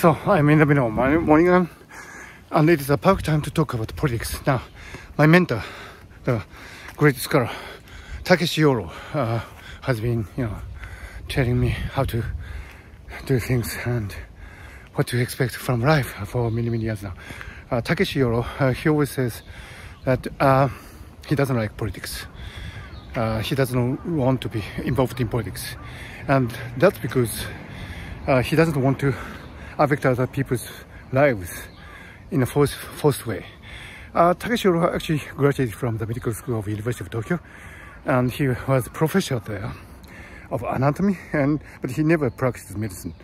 So I'm in the middle of my morning run, and it is a perfect time to talk about politics. Now, my mentor, the great scholar Takeshi Yoro, uh, has been, you know, telling me how to do things and what to expect from life for many many years now. Uh, Takeshi Yoro, uh, he always says that uh, he doesn't like politics. Uh, he doesn't want to be involved in politics, and that's because uh, he doesn't want to affect other people's lives in a forced, forced way. Uh, Takeshi actually graduated from the medical school of University of Tokyo and he was professor there of anatomy and but he never practiced medicine.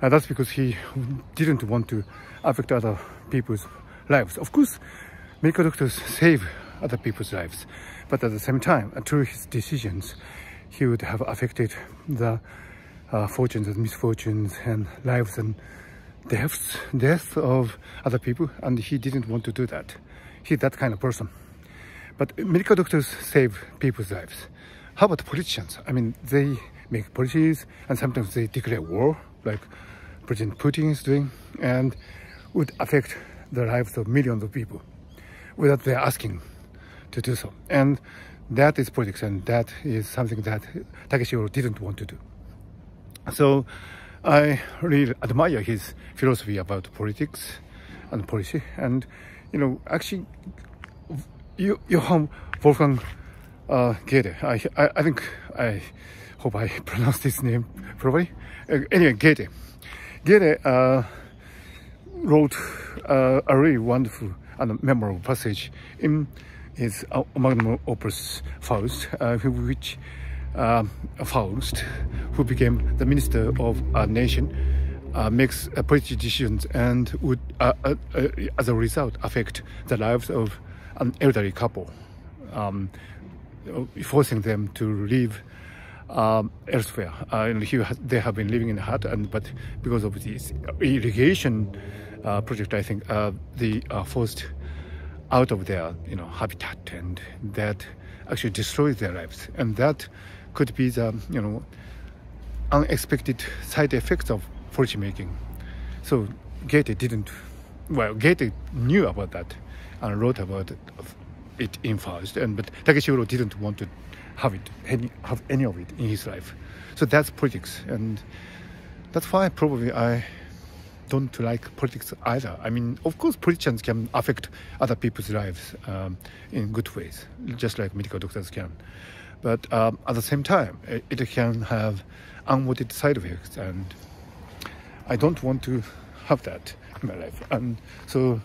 Uh, that's because he didn't want to affect other people's lives. Of course, medical doctors save other people's lives, but at the same time, uh, through his decisions, he would have affected the uh, fortunes and misfortunes and lives and deaths, death of other people, and he didn't want to do that. He's that kind of person. But medical doctors save people's lives. How about politicians? I mean, they make policies, and sometimes they declare war, like President Putin is doing, and would affect the lives of millions of people without their asking to do so. And that is politics, and that is something that Takeshi didn't want to do. So I really admire his philosophy about politics and policy. And, you know, actually, Johann Wolfgang uh, Goethe, I, I, I, think, I hope I pronounced his name properly. Uh, anyway, Goethe. Goethe uh, wrote uh, a really wonderful and memorable passage in his magnum opus Faust, uh, which uh, Faust, who became the minister of a nation, uh, makes uh, political decisions and would, uh, uh, uh, as a result, affect the lives of an elderly couple, um, forcing them to live um, elsewhere. and he, they have been living in a hut, and but because of this irrigation project, I think they are forced out of their you know habitat, and that actually destroys their lives, and that could be the you know unexpected side effects of policy making. So Goethe didn't. Well, Goethe knew about that and wrote about it, in Faust, and but Takeshi didn't want to have it any, have any of it in his life. So that's politics, and that's why probably I don't like politics either. I mean, of course, politicians can affect other people's lives um, in good ways, just like medical doctors can. But um, at the same time, it, it, can have unwanted side effects, and I don't want to have that in my life. And so,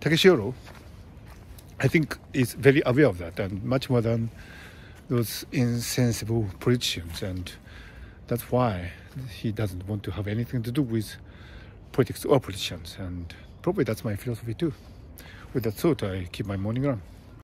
Takeshi I think, is very aware of that, and much more than those insensible politicians, and that's why he doesn't want to have anything to do with politics or politicians, and probably that's my philosophy too. With that thought, I keep my morning run.